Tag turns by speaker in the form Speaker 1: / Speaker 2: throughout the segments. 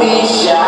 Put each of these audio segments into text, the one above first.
Speaker 1: we shall.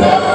Speaker 2: Wow.